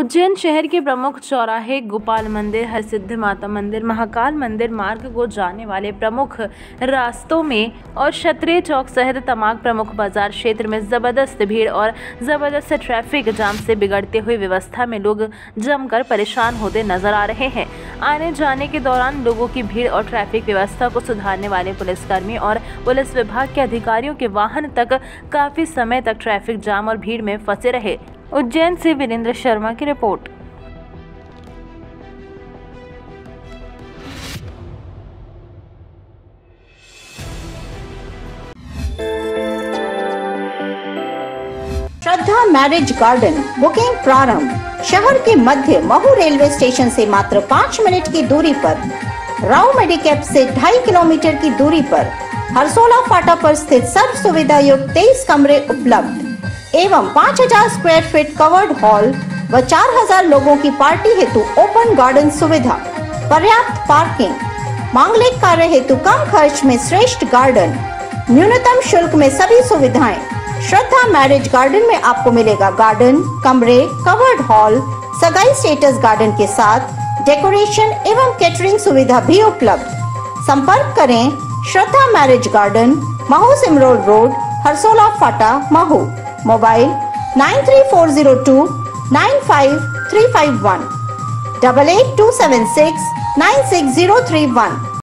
उज्जैन शहर के प्रमुख चौराहे गोपाल मंदिर, हरसिद्धि माता मंदिर, महाकाल मंदिर मार्ग को जाने वाले प्रमुख रास्तों में और क्षत्रिय चौक सहित तमाम प्रमुख बाज़ार क्षेत्र में ज़बरदस्त भीड़ और ज़बरदस्त ट्रैफ़िक जाम से बिगड़ते हुए व्यवस्था में लोग जमकर परेशान होते नज़र आ रहे हैं। आने जाने के दौरान लोगों की भीड़ और ट्रैफ़िक व्यवस्था को सुधारने वाले पुलिसकर्मी और पुलिस विभाग के अधिकारियों के वाहन तक काफ़ी समय तक ट्रैफ़िक जाम और भीड़ में फंसे रहे। उज्जैन से वीरेंद्र शर्मा की report. Shraddha marriage garden, booking प्रारंभ। शहर के मध्य महू रेलवे स्टेशन से मात्र पाँच मिनट की दूरी पर। राव मेडिकेप से ढाई किलोमीटर की दूरी पर। हरसोला फाटा पर स्थित सर्व सुविधा युक्त तेईस कमरे उपलब्ध। एवं 5000 स्क्वायर फीट कवर्ड हॉल व 4000 लोगों की पार्टी हेतु ओपन गार्डन सुविधा, पर्याप्त पार्किंग मांगलिक कार्य हेतु कम खर्च में श्रेष्ठ गार्डन न्यूनतम शुल्क में सभी सुविधाएँ। श्रद्धा मैरिज गार्डन में आपको मिलेगा गार्डन कमरे कवर्ड हॉल सगाई स्टेटस गार्डन के साथ डेकोरेशन एवं कैटरिंग सुविधा भी उपलब्ध। संपर्क करें Shraddha marriage garden Mhow Simrol road, Harsola फाटा, महू। Mobile 93402 95351 88276 96031